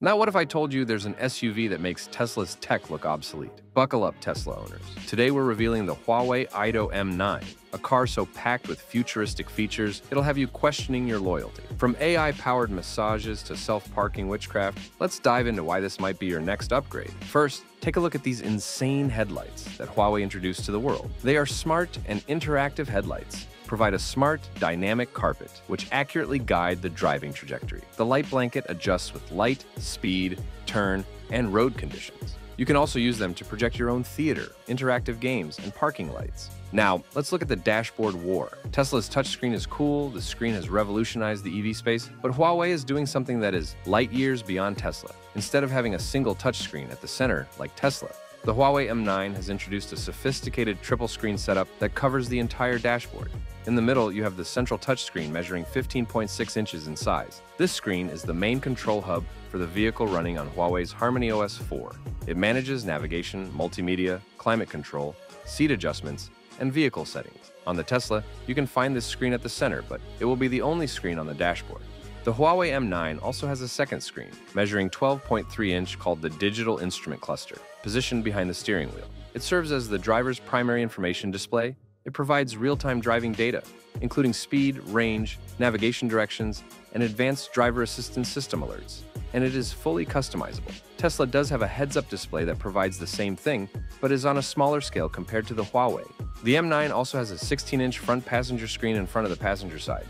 Now, what if I told you there's an SUV that makes Tesla's tech look obsolete? Buckle up, Tesla owners. Today, we're revealing the Huawei AITO M9, a car so packed with futuristic features, it'll have you questioning your loyalty. From AI powered massages to self parking witchcraft, let's dive into why this might be your next upgrade. First, take a look at these insane headlights that Huawei introduced to the world. They are smart and interactive headlights provide a smart, dynamic carpet which accurately guide the driving trajectory. The light blanket adjusts with light, speed, turn, and road conditions. You can also use them to project your own theater, interactive games, and parking lights. Now, let's look at the dashboard war. Tesla's touchscreen is cool, the screen has revolutionized the EV space, but Huawei is doing something that is light years beyond Tesla. Instead of having a single touchscreen at the center like Tesla, the Huawei M9 has introduced a sophisticated triple screen setup that covers the entire dashboard. In the middle, you have the central touchscreen measuring 15.6 inches in size. This screen is the main control hub for the vehicle running on Huawei's Harmony OS 4. It manages navigation, multimedia, climate control, seat adjustments, and vehicle settings. On the Tesla, you can find this screen at the center, but it will be the only screen on the dashboard. The Huawei M9 also has a second screen, measuring 12.3 inch called the Digital Instrument Cluster, positioned behind the steering wheel. It serves as the driver's primary information display. It provides real-time driving data, including speed, range, navigation directions, and advanced driver assistance system alerts. And it is fully customizable. Tesla does have a heads-up display that provides the same thing, but is on a smaller scale compared to the Huawei. The M9 also has a 16-inch front passenger screen in front of the passenger side,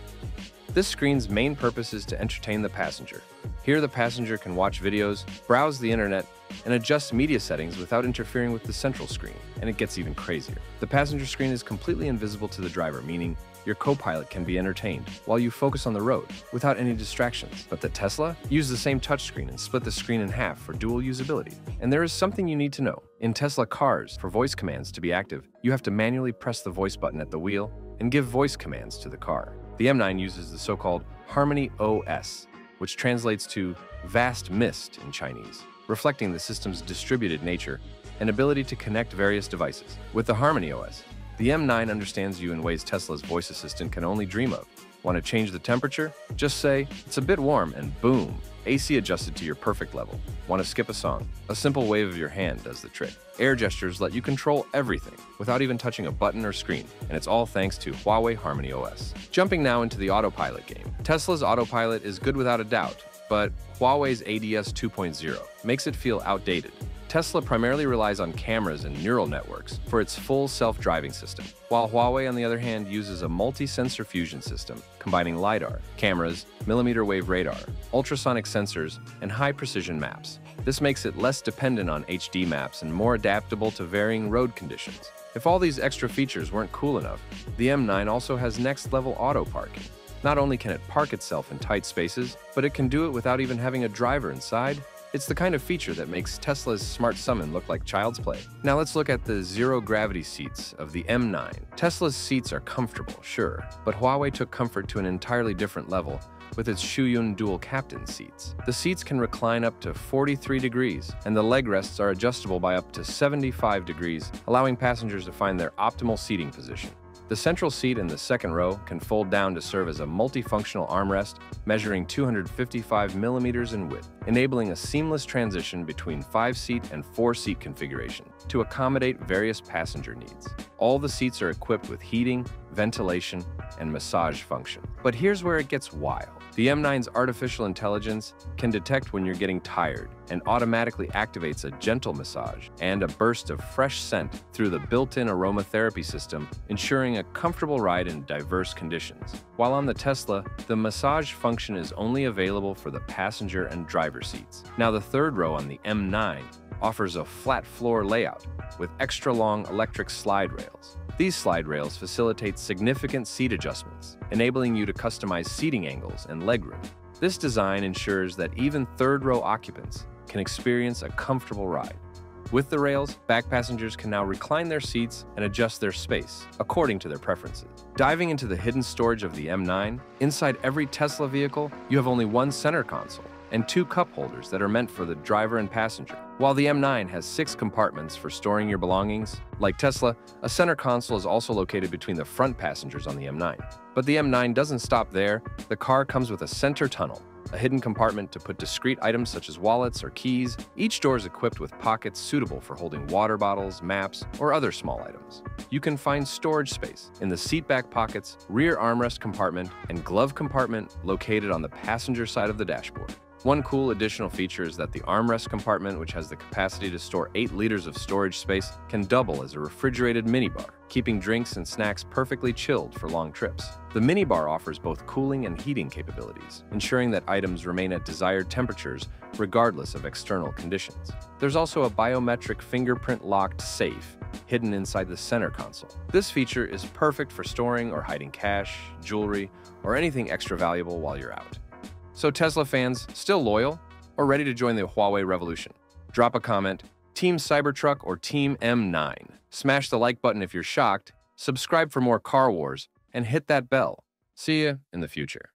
this screen's main purpose is to entertain the passenger. Here the passenger can watch videos, browse the internet, and adjust media settings without interfering with the central screen, and it gets even crazier. The passenger screen is completely invisible to the driver, meaning your co-pilot can be entertained while you focus on the road without any distractions. But the Tesla used the same touchscreen and split the screen in half for dual usability. And there is something you need to know. In Tesla cars, for voice commands to be active, you have to manually press the voice button at the wheel and give voice commands to the car. The M9 uses the so-called Harmony OS, which translates to vast mist in Chinese, reflecting the system's distributed nature and ability to connect various devices. With the Harmony OS, the M9 understands you in ways Tesla's voice assistant can only dream of. Want to change the temperature? Just say, it's a bit warm, and boom, AC adjusted to your perfect level. Want to skip a song? A simple wave of your hand does the trick. Air gestures let you control everything without even touching a button or screen, and it's all thanks to Huawei Harmony OS. Jumping now into the autopilot game. Tesla's autopilot is good without a doubt, but Huawei's ADS 2.0 makes it feel outdated. Tesla primarily relies on cameras and neural networks for its full self-driving system, while Huawei, on the other hand, uses a multi-sensor fusion system combining LiDAR, cameras, millimeter wave radar, ultrasonic sensors, and high-precision maps. This makes it less dependent on HD maps and more adaptable to varying road conditions. If all these extra features weren't cool enough, the M9 also has next-level auto parking. Not only can it park itself in tight spaces, but it can do it without even having a driver inside it's the kind of feature that makes Tesla's Smart Summon look like child's play. Now let's look at the zero-gravity seats of the M9. Tesla's seats are comfortable, sure, but Huawei took comfort to an entirely different level with its Shuyun dual captain seats. The seats can recline up to 43 degrees, and the leg rests are adjustable by up to 75 degrees, allowing passengers to find their optimal seating position. The central seat in the second row can fold down to serve as a multifunctional armrest measuring 255 millimeters in width, enabling a seamless transition between 5-seat and 4-seat configuration to accommodate various passenger needs. All the seats are equipped with heating, ventilation, and massage function. But here's where it gets wild. The M9's artificial intelligence can detect when you're getting tired and automatically activates a gentle massage and a burst of fresh scent through the built-in aromatherapy system, ensuring a comfortable ride in diverse conditions. While on the Tesla, the massage function is only available for the passenger and driver seats. Now the third row on the M9 offers a flat floor layout with extra long electric slide rails. These slide rails facilitate significant seat adjustments, enabling you to customize seating angles and legroom. This design ensures that even third-row occupants can experience a comfortable ride. With the rails, back passengers can now recline their seats and adjust their space according to their preferences. Diving into the hidden storage of the M9, inside every Tesla vehicle, you have only one center console, and two cup holders that are meant for the driver and passenger. While the M9 has six compartments for storing your belongings, like Tesla, a center console is also located between the front passengers on the M9. But the M9 doesn't stop there. The car comes with a center tunnel, a hidden compartment to put discrete items such as wallets or keys. Each door is equipped with pockets suitable for holding water bottles, maps, or other small items. You can find storage space in the seatback pockets, rear armrest compartment, and glove compartment located on the passenger side of the dashboard. One cool additional feature is that the armrest compartment, which has the capacity to store 8 liters of storage space, can double as a refrigerated minibar, keeping drinks and snacks perfectly chilled for long trips. The minibar offers both cooling and heating capabilities, ensuring that items remain at desired temperatures regardless of external conditions. There's also a biometric fingerprint-locked safe hidden inside the center console. This feature is perfect for storing or hiding cash, jewelry, or anything extra valuable while you're out. So Tesla fans, still loyal or ready to join the Huawei revolution? Drop a comment, Team Cybertruck or Team M9. Smash the like button if you're shocked, subscribe for more Car Wars, and hit that bell. See you in the future.